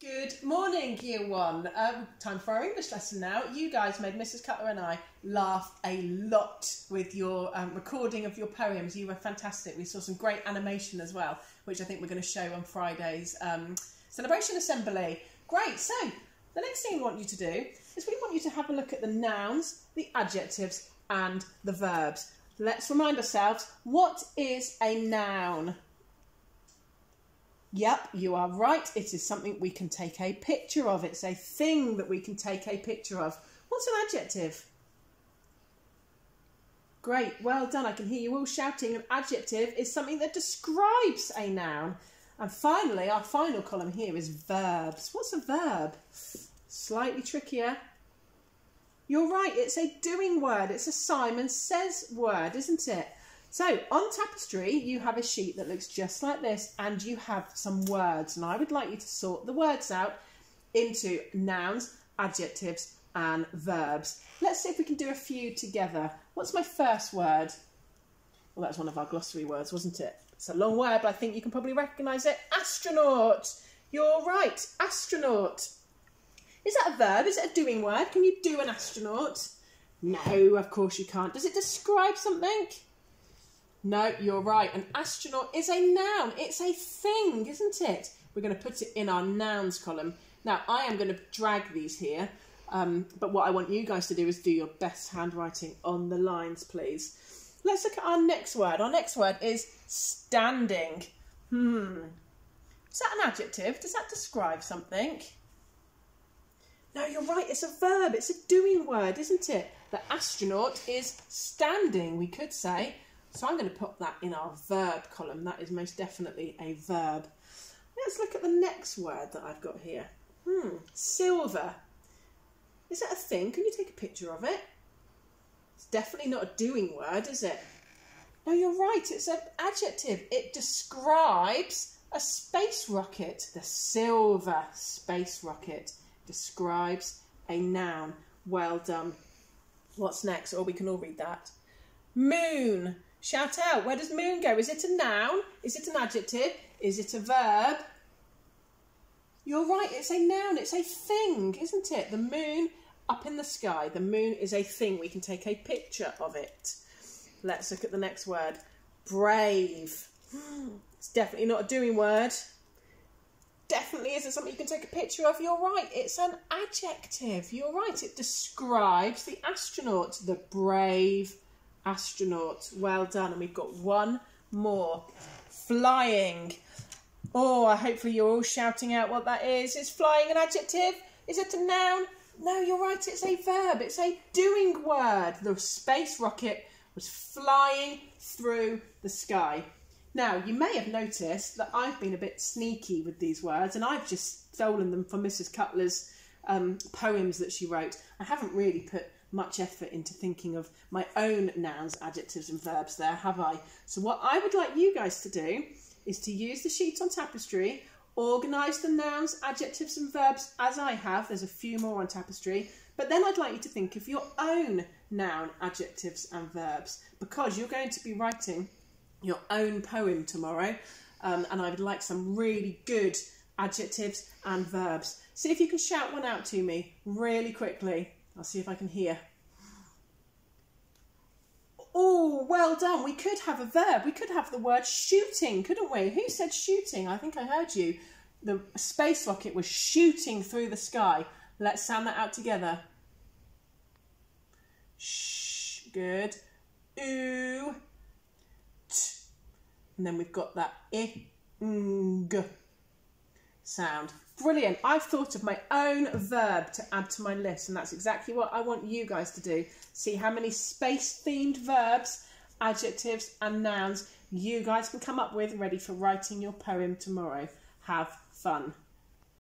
Good morning, Year One. Um, time for our English lesson now. You guys made Mrs. Cutler and I laugh a lot with your um, recording of your poems. You were fantastic. We saw some great animation as well, which I think we're going to show on Friday's um, celebration assembly. Great. So, the next thing we want you to do is we want you to have a look at the nouns, the adjectives, and the verbs. Let's remind ourselves what is a noun? Yep, you are right. It is something we can take a picture of. It's a thing that we can take a picture of. What's an adjective? Great, well done. I can hear you all shouting. An adjective is something that describes a noun. And finally, our final column here is verbs. What's a verb? Slightly trickier. You're right, it's a doing word. It's a Simon Says word, isn't it? So on tapestry, you have a sheet that looks just like this and you have some words. And I would like you to sort the words out into nouns, adjectives and verbs. Let's see if we can do a few together. What's my first word? Well, that's one of our glossary words, wasn't it? It's a long word, but I think you can probably recognise it. Astronaut. You're right, astronaut. Is that a verb? Is it a doing word? Can you do an astronaut? No, of course you can't. Does it describe something? No, you're right. An astronaut is a noun. It's a thing, isn't it? We're going to put it in our nouns column. Now, I am going to drag these here, um, but what I want you guys to do is do your best handwriting on the lines, please. Let's look at our next word. Our next word is standing. Hmm. Is that an adjective? Does that describe something? No, you're right. It's a verb. It's a doing word, isn't it? The astronaut is standing, we could say. So I'm going to put that in our verb column. That is most definitely a verb. Let's look at the next word that I've got here. Hmm, silver. Is that a thing? Can you take a picture of it? It's definitely not a doing word, is it? No, you're right. It's an adjective. It describes a space rocket. The silver space rocket describes a noun. Well done. What's next? Or oh, we can all read that. Moon. Shout out. Where does moon go? Is it a noun? Is it an adjective? Is it a verb? You're right, it's a noun, it's a thing, isn't it? The moon up in the sky. The moon is a thing. We can take a picture of it. Let's look at the next word. Brave. It's definitely not a doing word. Definitely isn't something you can take a picture of. You're right, it's an adjective. You're right, it describes the astronaut, the brave astronaut. Well done. And we've got one more. Flying. Oh, I hopefully you're all shouting out what that is. Is flying an adjective? Is it a noun? No, you're right. It's a verb. It's a doing word. The space rocket was flying through the sky. Now, you may have noticed that I've been a bit sneaky with these words and I've just stolen them from Mrs. Cutler's um, poems that she wrote. I haven't really put much effort into thinking of my own nouns, adjectives, and verbs there, have I? So, what I would like you guys to do is to use the sheet on tapestry, organise the nouns, adjectives, and verbs as I have. There's a few more on tapestry, but then I'd like you to think of your own noun, adjectives, and verbs because you're going to be writing your own poem tomorrow, um, and I would like some really good adjectives and verbs. See if you can shout one out to me really quickly. I'll see if I can hear. Oh, well done. We could have a verb. We could have the word shooting, couldn't we? Who said shooting? I think I heard you. The space rocket was shooting through the sky. Let's sound that out together. Shh, good. Ooh, t. And then we've got that i, ng sound. Brilliant. I've thought of my own verb to add to my list, and that's exactly what I want you guys to do. See how many space themed verbs, adjectives, and nouns you guys can come up with ready for writing your poem tomorrow. Have fun.